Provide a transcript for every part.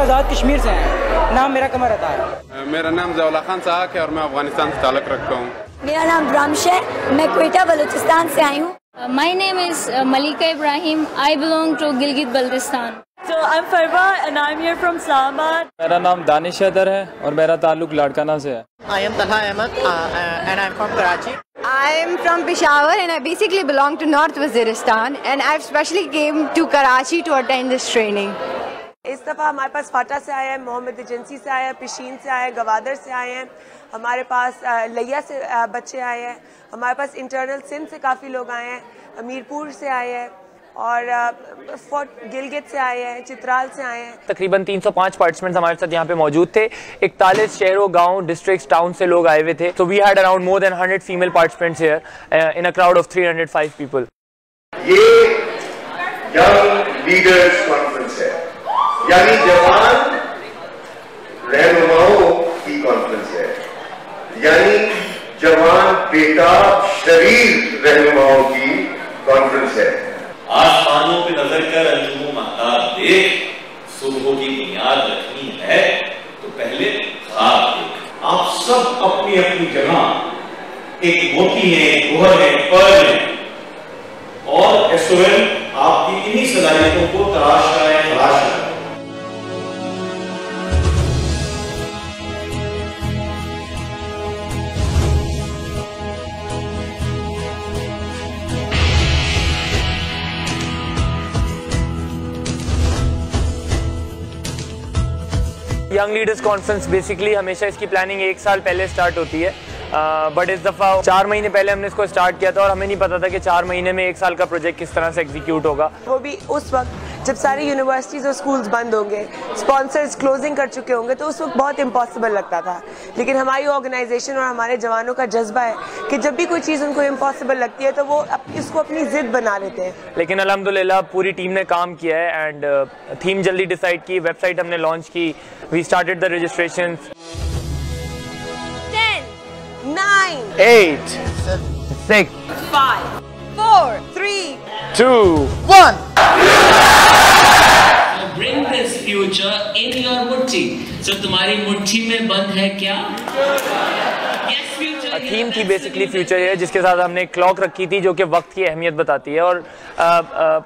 आज़ाद कश्मीर से हैं नाम मेरा कमर अता है मेरा नाम जवला खान साहक है और मैं अफ़गानिस्तान से ताल्लुक़ रखता हूँ मेरा नाम ब्रामश है मैं कोयटा बलूचिस्तान से आई हूँ My name is uh, Malika Ibrahim. I belong to Gilgit Baltistan. So I'm Farwa and I'm here from Islamabad. मेरा नाम दानिश हैदर है और मेरा ताल्लुक लाड़काना से है I am Talha Ahmed uh, uh, and I'm from Karachi. I am from Peshawar and I basically belong to North Waziristan and I've specially came to Karachi to attend this training. इस दफ़ा हमारे पास फाटा से आए हैं Mohammad agency से आए हैं पिशीन से आए हैं गवादर से आए हैं। हमारे पास लिया से बच्चे आए हैं। हमारे पास इंटरनल सिंध से काफ़ी लोग आए हैं मीरपुर से आए हैं और फोर्ट गिलगित से आए हैं चित्राल से आए हैं। तकरीबन 305 पार्टिसिपेंट्स हमारे साथ यहाँ पे मौजूद थे। इकतालीस शहरों गाँव डिस्ट्रिक्ट्स टाउन से लोग आए हुए थे। तो we had around more than 100 female participants here in a crowd of 305 people ये यंग लीडर्स यानी जवान रहनुमाओं की कॉन्फ्रेंस है। यानी जवान बेताब शरीर रहनुमाओं की कॉन्फ्रेंस है। आसमानों पे नज़र कर अंजुमो महताब देख, सुबह की बुनियाद रखनी है तो पहले खाब देख। आप सब अपनी अपनी जगह, एक मोती है गोहर है, पर्ल है। और एसओएल आपकी इन्हीं सलाहियतों को तलाश कर यंग लीडर्स कॉन्फ्रेंस बेसिकली हमेशा इसकी प्लानिंग एक साल पहले स्टार्ट होती है। बट uh, इस दफ़ा चार महीने पहले हमने इसको स्टार्ट किया था और हमें नहीं पता था कि चार महीने में एक साल का प्रोजेक्ट किस तरह से एग्जीक्यूट होगा। वो भी उस वक्त जब सारी यूनिवर्सिटीज़ और स्कूल्स बंद होंगे स्पॉन्सर्स क्लोजिंग कर चुके होंगे तो उस वक्त बहुत इम्पॉसिबल लगता था। लेकिन हमारी ऑर्गेनाइजेशन और हमारे जवानों का जज्बा है कि जब भी कोई चीज़ उनको इम्पॉसिबल लगती है तो वो इसको अपनी जिद बना लेते हैं। लेकिन अलहमदिल्ला पूरी टीम ने काम किया है एंड थीम uh, जल्दी डिसाइड की वेबसाइट हमने लॉन्च की we started the registration nine, eight, six, five, four, three, two, one. Bring this future in your मुट्ठी. So तुम्हारी मुट्ठी में बंद है क्या? थीम थी बेसिकली फ्यूचर है जिसके साथ हमने क्लॉक रखी थी जो कि वक्त की अहमियत बताती है और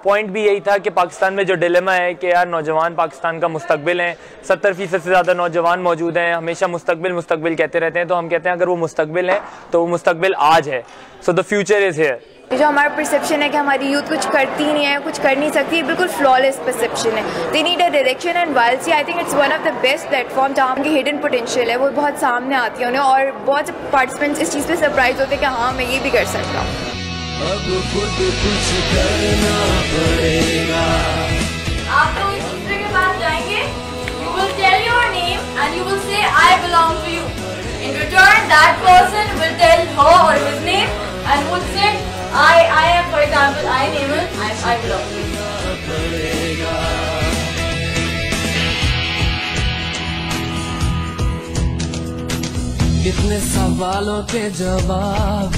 पॉइंट भी यही था कि पाकिस्तान में जो डिलेमा है कि यार नौजवान पाकिस्तान का मुस्तबिल हैं सत्तर फ़ीसद से ज़्यादा नौजवान मौजूद हैं हमेशा मुस्तकबिल मुस्तकबिल कहते रहते हैं तो हम कहते हैं अगर वो मुस्तकबिल है तो वो मुस्तकबिल आज है so the future is here जो हमारा परसेप्शन है कि हमारी यूथ कुछ करती नहीं है कुछ कर नहीं सकती बिल्कुल फ्लॉलेस परसेप्शन है। They need a direction and while see I think it's one of the best platform जहाँ की हिडन पोटेंशियल है वो बहुत सामने आती है उन्हें और बहुत से पार्टिसिपेंट्स इस चीज़ पे सरप्राइज़ होते हैं कि हाँ मैं ये भी कर सकता हूँ। अब खुद कुछ करना पड़ेगा। आप लोग एक दूसरे के पास जाएँगे। You will tell your name and you will say I belong to you in return that person will tell her और हिज नेम कितने सवालों के जवाब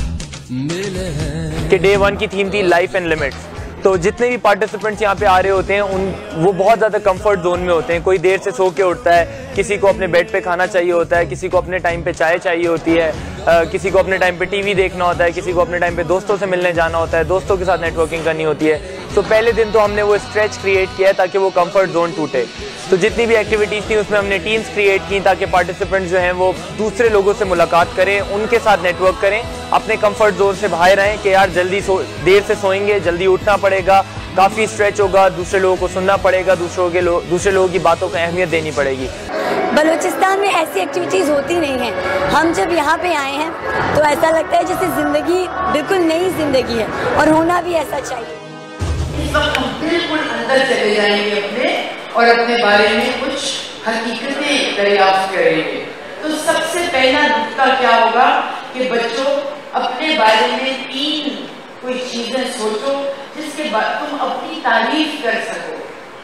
मिले कि डे वन की थीम थी लाइफ एंड लिमिट्स तो जितने भी पार्टिसिपेंट्स यहाँ पे आ रहे होते हैं उन वो बहुत ज़्यादा कंफर्ट जोन में होते हैं। कोई देर से सो के उठता है किसी को अपने बेड पे खाना चाहिए होता है किसी को अपने टाइम पे चाय चाहिए होती है आ, किसी को अपने टाइम पे टीवी देखना होता है किसी को अपने टाइम पे दोस्तों से मिलने जाना होता है दोस्तों के साथ नेटवर्किंग करनी होती है। तो पहले दिन तो हमने वो स्ट्रेच क्रिएट किया है ताकि वो कंफर्ट जोन टूटे। तो जितनी भी एक्टिविटीज़ थी उसमें हमने टीम्स क्रिएट की ताकि पार्टिसिपेंट्स जो हैं वो दूसरे लोगों से मुलाकात करें उनके साथ नेटवर्क करें अपने कंफर्ट जोन से बाहर रहें कि यार जल्दी सो देर से सोएँगे जल्दी उठना पड़ेगा काफ़ी स्ट्रेच होगा दूसरे लोगों को सुनना पड़ेगा दूसरों के लो, दूसरे लोगों की बातों को अहमियत देनी पड़ेगी। बलूचिस्तान में ऐसी एक्टिविटीज़ होती नहीं हैं। हम जब यहाँ पे आए हैं तो ऐसा लगता है जैसे ज़िंदगी बिल्कुल नई ज़िंदगी है और होना भी ऐसा चाहिए। इस वक्त हम बिल्कुल अंदर चले जाएँगे अपने। और अपने बारे में कुछ हकीकतें दरियाफ्त करेंगे। तो सबसे पहला नुकता क्या होगा कि बच्चों, अपने बारे में तीन कोई चीज़ें सोचो जिसके बाद तुम अपनी तारीफ़ कर सको।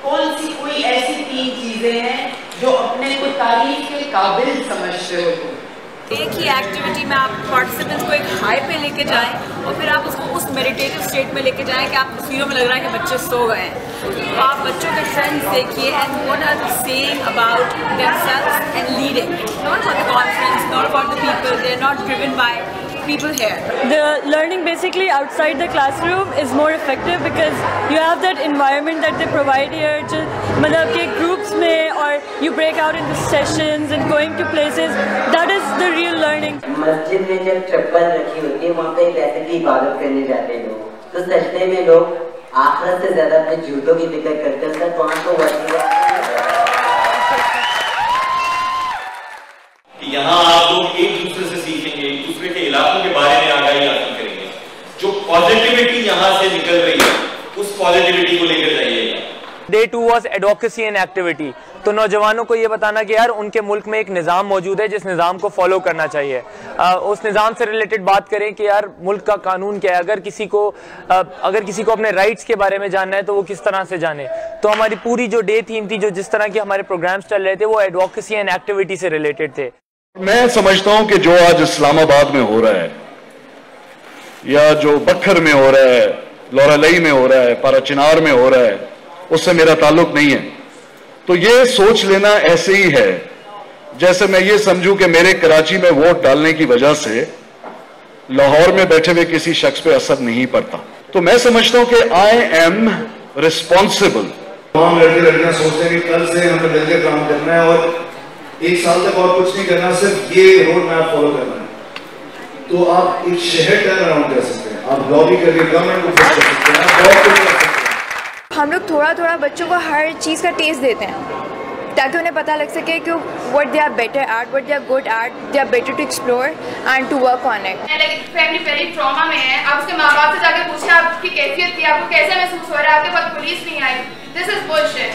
कौन सी कोई ऐसी तीन चीज़ें हैं जो अपने को तारीफ़ के काबिल समझते हो तुम? एक ही एक्टिविटी में आप पार्टिसिपेंट्स को एक हाई पे लेके जाएं और फिर आप उसको उस मेडिटेटिव स्टेट में लेके जाएं कि आप तस्वीरों में लग रहा है कि बच्चे सो गए हैं तो आप बच्चों के ट्रेंड्स देखिए and what are they saying about themselves and leading not for the conference not for the people they are not driven by people here. The learning basically outside the classroom is more effective because you have that environment that they provide here. Just मतलब के groups में or you break out into sessions and going to places. That the real learning. मस्जिद में जब चप्पल रखी होती है वहाँ पे पैसे की इबादत करने जाते हैं लोग। तो सजदे में लोग आखिरत से ज़्यादा अपने जूतों की फ़िक्र करते हैं। सर वहाँ तो वही यहाँ आप लोग एक दूसरे से सीखेंगे एक दूसरे के इलाकों के बारे में आगाही हासिल करेंगे। जो पॉजिटिविटी यहाँ से निकल रही है उस पॉजिटिविटी को लेकर जाइएगा। Day two was advocacy and activity तो नौजवानों को ये बताना कि यार उनके मुल्क में एक निज़ाम मौजूद है जिस निज़ाम को फॉलो करना चाहिए। आ, उस निज़ाम से रिलेटेड बात करें कि यार मुल्क का कानून क्या है? अगर किसी को आ, अगर किसी को अपने राइट्स के बारे में जानना है तो वो किस तरह से जाने? तो हमारी पूरी जो डे थीम थी जो जिस तरह के हमारे प्रोग्राम्स चल रहे थे वो एडवोकेसी एंड एक्टिविटी से रिलेटेड थे। मैं समझता हूँ कि जो आज इस्लामाबाद में हो रहा है या जो बखर में हो रहा है लोरालई में हो रहा है पाराचिनार में हो रहा है उससे मेरा ताल्लुक नहीं है। तो ये सोच लेना ऐसे ही है। जैसे मैं ये समझूं कि मेरे कराची में वोट डालने की वजह से लाहौर में बैठे हुए किसी शख्स पे असर नहीं पड़ता। तो मैं समझता हूँ कि आई एम रिस्पॉन्सिबल तमाम लड़के लड़कियाँ सोचते हैं कि कल से हमें मिलकर काम करना है और एक साल तक और कुछ नहीं करना, सिर्फ़ ये रोड मैप फॉलो करना है। तो आप एक शहर टर्न अराउंड कर सकते हैं। आप लॉबी करके गवर्नमेंट को कर सकते हैं। हम लोग थोड़ा थोड़ा बच्चों को हर चीज़ का टेस्ट देते हैं ताकि उन्हें पता लग सके कि what they are better art what they are good at they are better to explore and to work on it family पहले ट्रॉमा में है आप उसके माँ बाप से जाके पूछे आपकी कैफियत थी आपको कैसे महसूस हो रहा है? आपके पास पुलिस नहीं आई। This is bullshit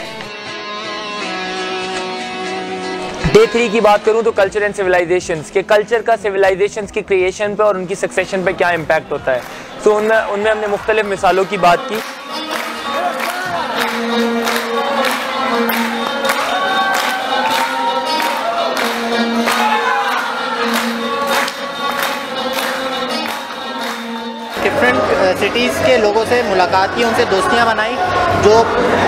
day three की बात करूँ तो कल्चर एंड सिविलाइजेशन के कल्चर का सिविलाइजेशन की क्रिएशन पे और उनकी सक्सेशन पे क्या इम्पैक्ट होता है? सो so, उनमें उनमें हमने मुख्तलिफ़ मिसालों की बात की। सिटीज़ के लोगों से मुलाकात की, उनसे दोस्तियाँ बनाई, जो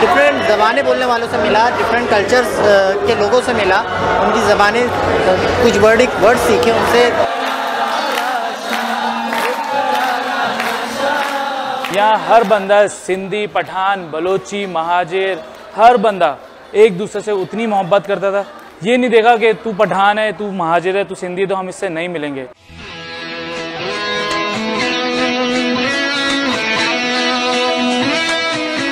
डिफरेंट ज़बानें बोलने वालों से मिला डिफरेंट कल्चर्स के लोगों से मिला, उनकी ज़बानें, कुछ वर्ड वर्ड सीखे उनसे। यहाँ हर बंदा सिंधी, पठान, बलोची, महाजिर, हर बंदा एक दूसरे से उतनी मोहब्बत करता था। ये नहीं देखा कि तू पठान है, तू महाजिर है, तू सिंधी तो हम इससे नहीं मिलेंगे।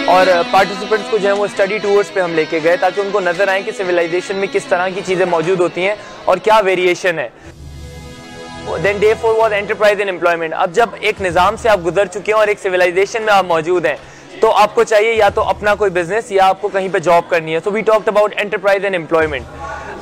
और पार्टिसिपेंट्स को जो है वो स्टडी टूर्स पे हम लेके गए, ताकि उनको नज़र आए कि सिविलाइजेशन में किस तरह की चीज़ें मौजूद होती हैं और क्या वेरिएशन है। Then day four was enterprise and employment अब जब एक निज़ाम से आप गुजर चुके हैं और एक सिविलाइजेशन में आप मौजूद हैं तो आपको चाहिए या तो अपना कोई बिज़नेस या आपको कहीं पे जॉब करनी है। So we talked about enterprise and employment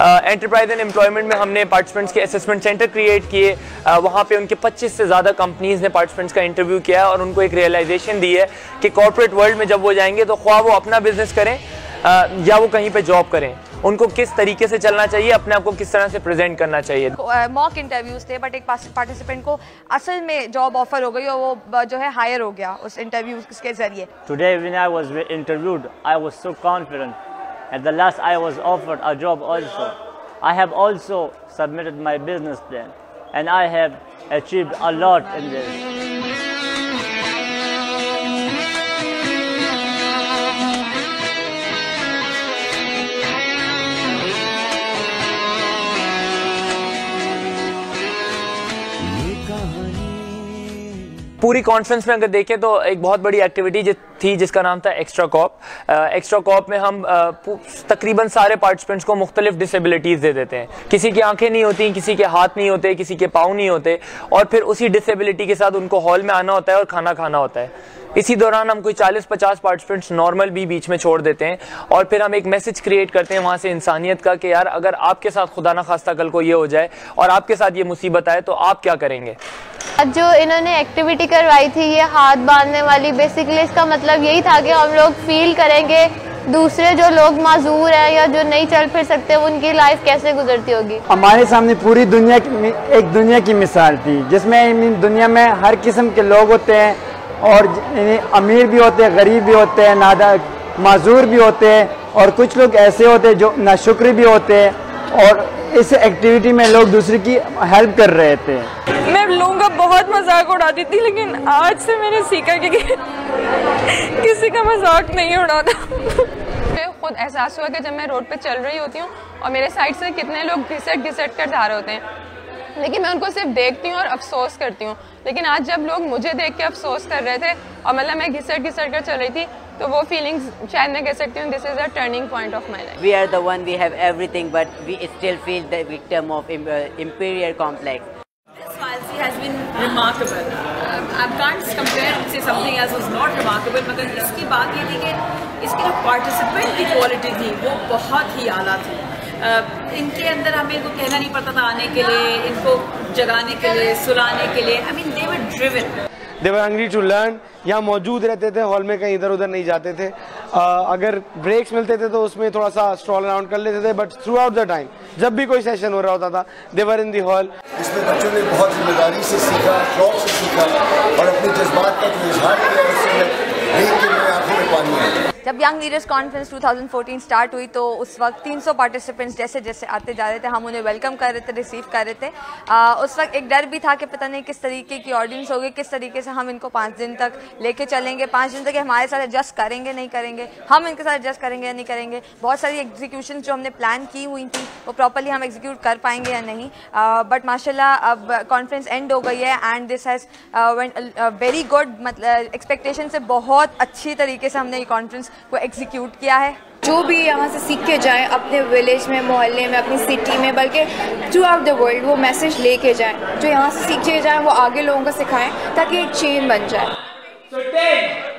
enterprise and employment में हमने पार्टिसिपेंट्स के असेसमेंट सेंटर क्रिएट किए। uh, वहाँ पे उनके 25 से ज़्यादा कंपनीज़ ने पार्टिसिपेंट्स का इंटरव्यू किया है और उनको एक रियलाइजेशन दी है कि कॉर्पोरेट वर्ल्ड में जब वो जाएँगे तो ख्वाह वो अपना बिज़नेस करें uh, या वो कहीं पे जॉब करें। उनको किस तरीके से चलना चाहिए अपने आप को किस तरह से प्रेजेंट करना चाहिए? मॉक इंटरव्यूज़ थे बट एक पार्टिसिपेंट को असल में जॉब ऑफ़र हो गई और वो जो है हायर हो गया उस इंटरव्यू के ज़रिए। Today when I was interviewed, I was so confident. At the last I was offered a job also. I have also submitted my business plan and I have achieved a lot in this. पूरी conference में अगर देखें तो एक बहुत बड़ी activity थी, जिसका नाम था एक्स्ट्रा कॉप एक्स्ट्रा कॉप में हम तकरीबन सारे पार्टिसिपेंट्स को मुख्तलिफ़ डिसेबिलिटीज़ दे देते हैं। किसी की आँखें नहीं होती, किसी के हाथ नहीं होते, किसी के पाँव नहीं होते, और फिर उसी डिसेबिलिटी के साथ उनको हॉल में आना होता है और खाना खाना होता है। इसी दौरान हम कोई 40-50 पार्टिसिपेंट्स नॉर्मल भी बीच में छोड़ देते हैं, और फिर हम एक मैसेज क्रिएट करते हैं वहाँ से इंसानियत का कि यार, अगर आपके साथ खुदा ना खास्ता कल को ये हो जाए और आपके साथ ये मुसीबत आए तो आप क्या करेंगे? जो इन्होंने एक्टिविटी करवाई थी, ये हाथ बांधने वाली बेसिकली इसका मतलब यही था कि हम लोग फील करेंगे दूसरे जो लोग माजूर हैं या जो नहीं चल फिर सकते उनकी लाइफ कैसे गुजरती होगी? हमारे सामने पूरी दुनिया की एक दुनिया की मिसाल थी, जिसमें दुनिया में हर किस्म के लोग होते हैं और अमीर भी होते हैं, गरीब भी होते हैं, नादा माजूर भी होते हैं और कुछ लोग ऐसे होते हैं जो नाशुक्र भी होते हैं और इस एक्टिविटी में लोग दूसरे की हेल्प कर रहे थे। बहुत मज़ाक उड़ाती थी लेकिन आज से मैंने सीखा कि किसी का मज़ाक नहीं उड़ाता मुझे खुद एहसास हुआ कि जब मैं रोड पे चल रही होती हूँ और मेरे साइड से कितने लोग घिसट घिसट कर जा रहे होते हैं। लेकिन मैं उनको सिर्फ़ देखती हूँ और अफसोस करती हूँ। लेकिन आज जब लोग मुझे देख के अफसोस कर रहे थे और मतलब मैं घिसट घिसट कर चल रही थी तो वो फीलिंग्स शायद मैं कह सकती हूँ this is a turning point of my life We are the one, we have everything, but we still feel the victim of im- uh, Um, I can't compare say something else was not remarkable मगर इसकी बात ये थी कि इसकी जो participant की quality थी वो बहुत ही आला थी। Uh, इनके अंदर हमें इनको कहना नहीं पड़ता था आने के लिए इनको जगाने के लिए सुलाने के लिए। I mean they were driven they were hungry to learn यहाँ मौजूद रहते थे हॉल में कहीं इधर उधर नहीं जाते थे। अगर ब्रेक्स मिलते थे तो उसमें थोड़ा सा स्ट्रॉल अराउंड कर लेते थे but throughout the time जब भी कोई सेशन हो रहा होता था देवर इन दी हॉल इसमें बच्चों ने बहुत ज़िम्मेदारी से सीखा, शौक से सीखा और अपने जज्बात का जो इजहार किया उससे देख के मेरे आँखों में पानी आया। जब यंग लीडर्स कॉन्फ्रेंस 2014 स्टार्ट हुई तो उस वक्त 300 पार्टिसिपेंट्स जैसे जैसे आते जा रहे थे हम उन्हें वेलकम कर रहे थे रिसीव कर रहे थे। आ, उस वक्त एक डर भी था कि पता नहीं किस तरीके की ऑडियंस होगी किस तरीके से हम इनको पाँच दिन तक लेके चलेंगे पाँच दिन तक हमारे साथ एडजस्ट करेंगे नहीं करेंगे हम इनके साथ एडजस्ट करेंगे या नहीं करेंगे। बहुत सारी एग्जीक्यूशन जो हमने प्लान की हुई थी वो प्रॉपरली हम एग्जीक्यूट कर पाएँगे या नहीं। बट माशाल्लाह अब कॉन्फ्रेंस एंड हो गई है and this has very good मतलब एक्सपेक्टेशन से बहुत अच्छी तरीके से हमने ये कॉन्फ्रेंस को एग्जीक्यूट किया है। जो भी यहाँ से सीख के जाए अपने विलेज में मोहल्ले में अपनी सिटी में बल्कि थ्रू आउट द वर्ल्ड वो मैसेज लेके जाए। जो यहाँ से सीखे जाए वो आगे लोगों को सिखाएँ ताकि एक चेन बन जाए। So 10,